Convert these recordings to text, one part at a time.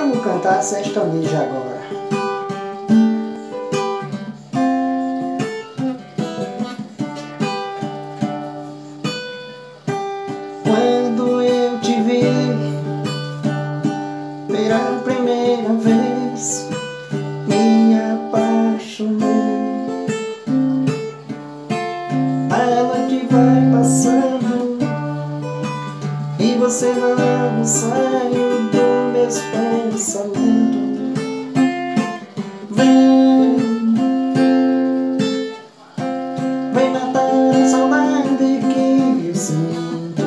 Vamos cantar sertanejo agora. Quando eu te vi pela primeira vez, me apaixonei. Ela que vai passando e você não sai do pensamentos. Vem, vem matar a saudade que eu sinto.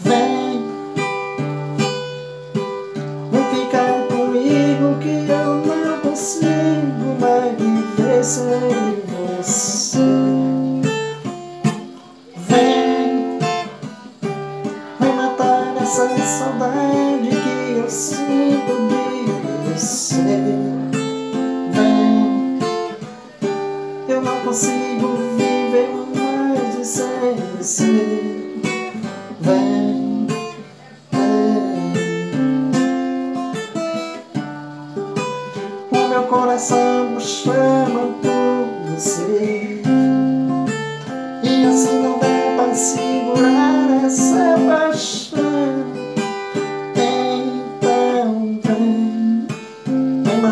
Vem, vem ficar comigo que eu não consigo mais viver sem você. Essa saudade que eu sinto de você. Vem, eu não consigo viver mais sem você. Vem, vem. O meu coração chama por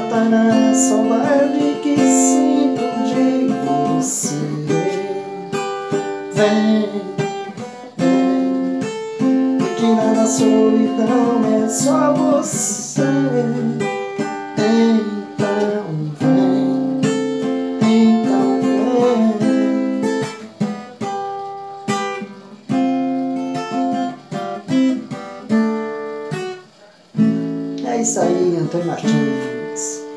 vem matar a saudade que sinto de você. Vem, vem, e tirar da solidão é só você. Então vem, então vem. É isso aí, Antônio Martins. Yes.